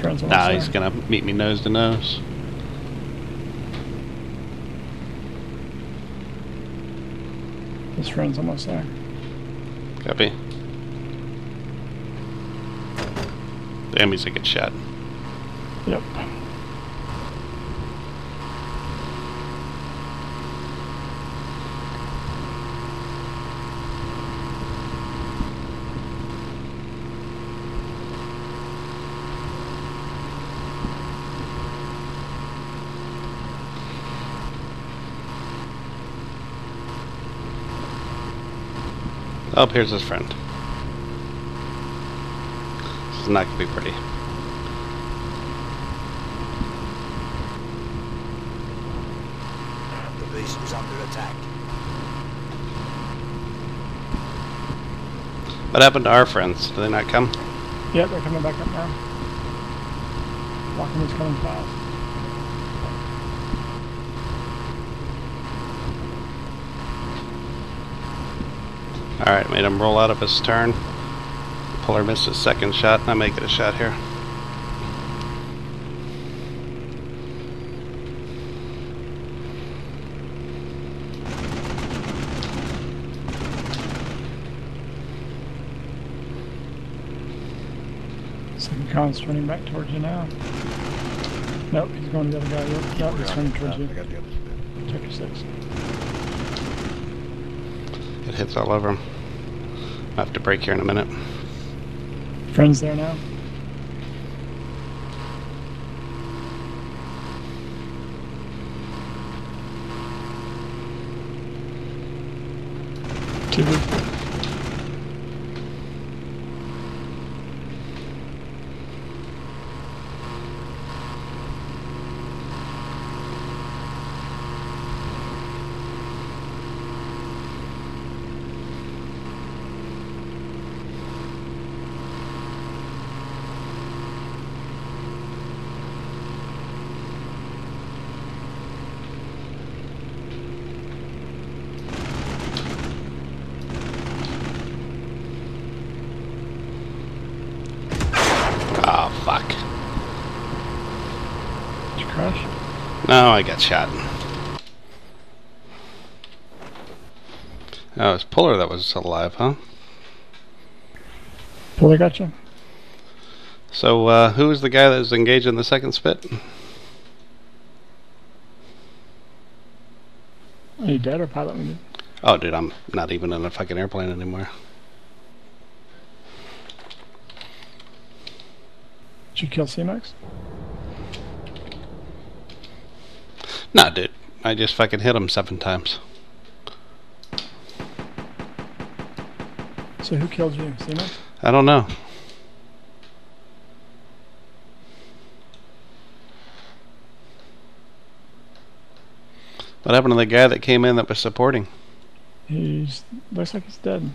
friend's there. he's gonna meet me nose to nose. His friend's almost there. Copy. Damn, he's a good shot. Yep. Oh, here's his friend. This is not gonna be pretty. The base is under attack. What happened to our friends? Did they not come? Yeah, they're coming back up now. Walking is coming fast. Alright, made him roll out of his turn. Puller missed his second shot, and I make it a shot here. Second con's turning back towards you now. Nope, he's going to the other guy. Yep, yep he's turning towards ah, you. I got the other spit. Check your six. It hits all over him. I have to break here in a minute. Friend's there now. TV. Oh, fuck. Did you crash? No, I got shot. Oh, it's Puller that was still alive, huh? Puller got you? So, uh, who was the guy that was engaged in the second spit? Are you dead or pilot? Oh, dude, I'm not even in a fucking airplane anymore. Did you kill C-Max? Nah, dude. I just fucking hit him seven times. So who killed you? C-Max? I don't know. What happened to the guy that came in that was supporting? He's looks like he's dead.